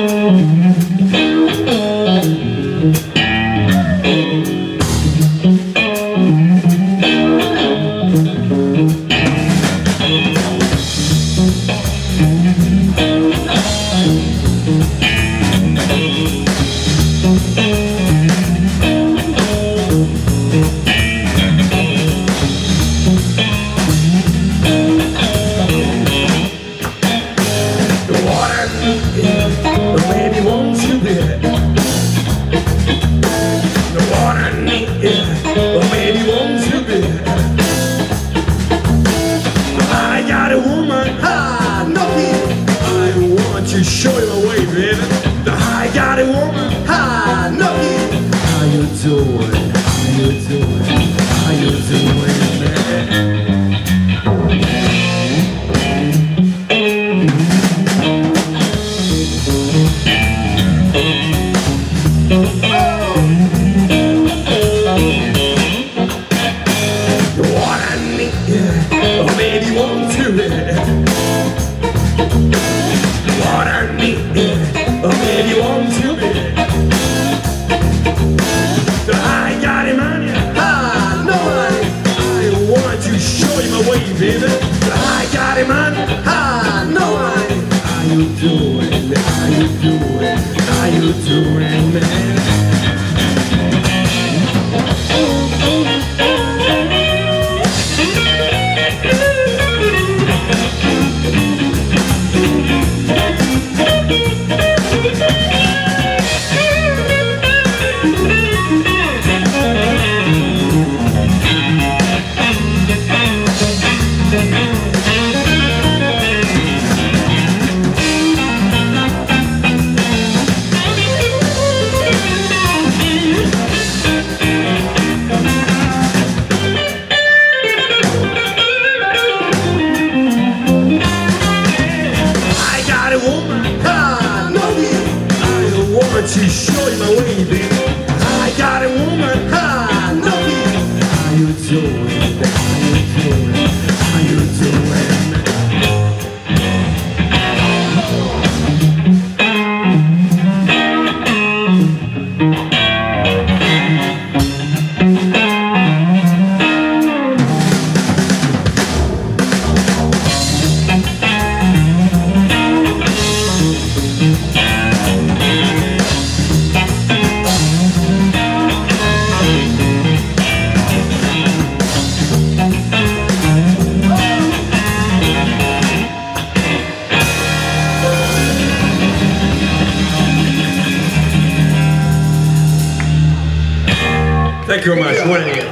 Thank mm -hmm. you. did it. I got it, man. I know I. How you doing? How you doing? How you doing, man? Thank you very much. Morning.